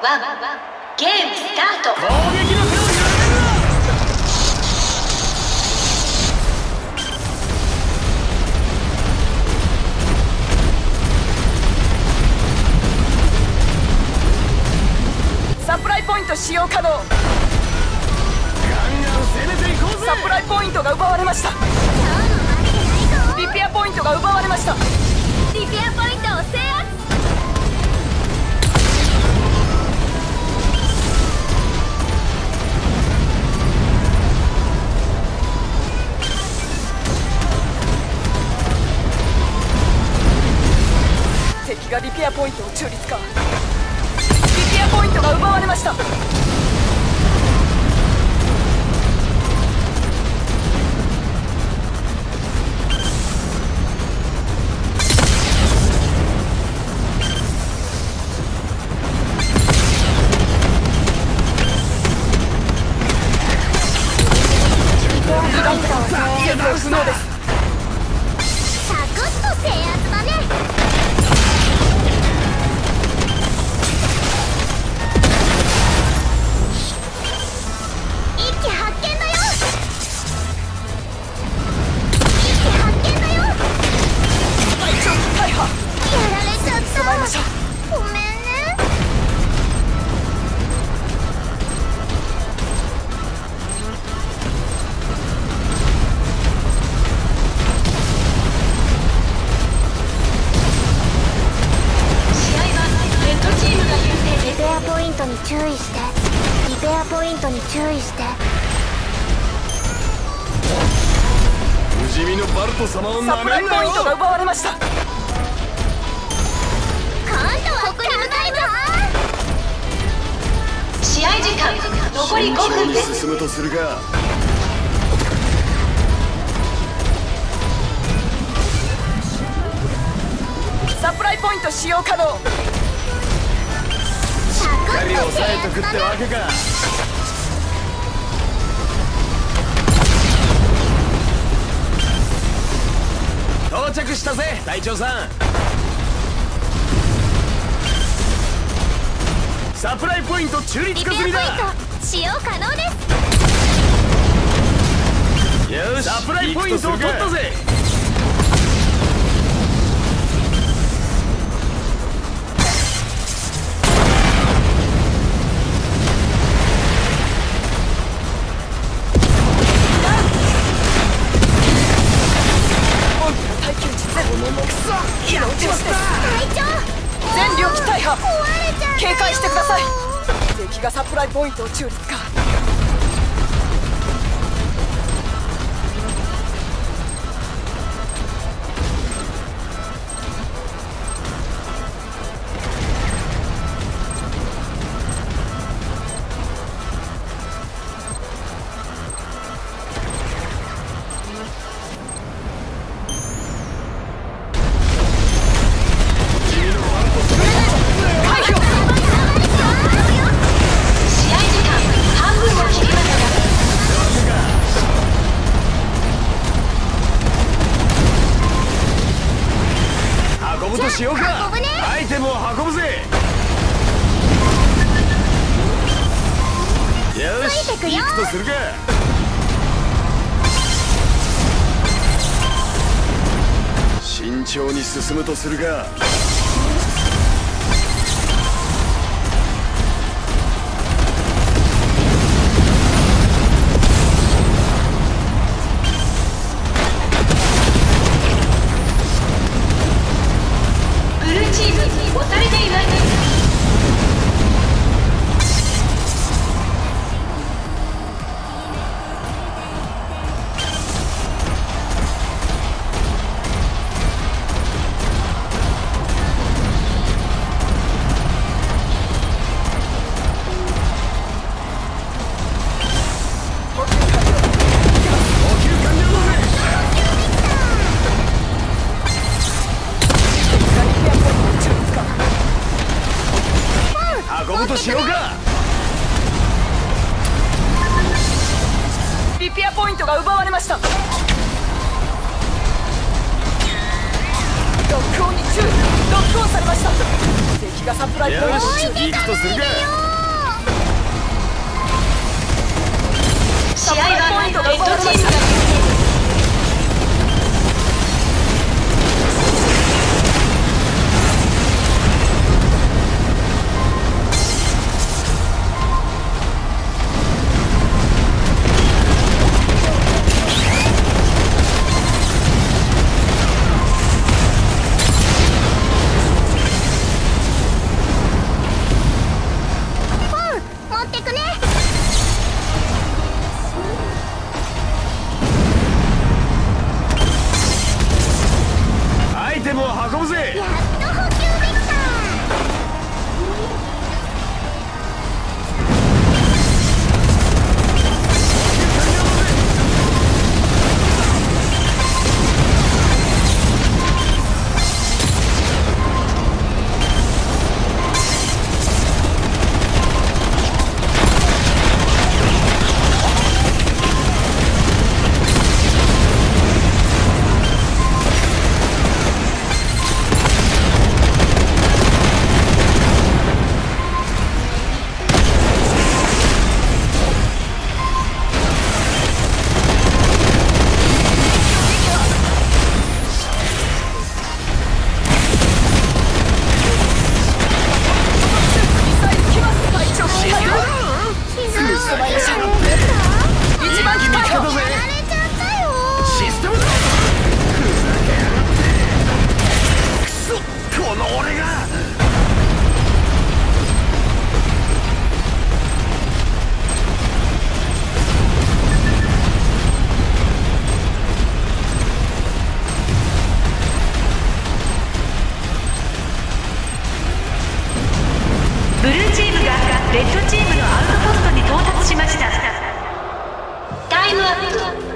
ワンゲームスタート。攻撃の手を緩めるなサプライポイント使用可能。ガンガン攻めていこうぜサプライポイントが奪われました。リペアポイントが奪われました。リペアポイント敵がリペアポイントを中立化リペアポイントが奪われました。不能です。サクッと制圧だトに注意して。不死身のバルト様をサプライなめんなよポイントが奪われました。今度はここに向かいます。試合時間残り5慎重に分です。進むとするが。サプライポイント使用可能。しっしっかり抑えとくってわけか着したぜ隊長さん。サプライポイント中立化済みだ。ト使用可能です。よしサプライポイントを取ったぜ敵がサプライポイントを中立化運ぶぜ。よしついてくよ。行くとするか。慎重に進むとするが押されていないました。ロックオンに注意ロックオンされました。敵敵がサプライズ。をよし行くとするか。サプライズポイントがレッドチームのアウトポストに到達しました。タイムアップ。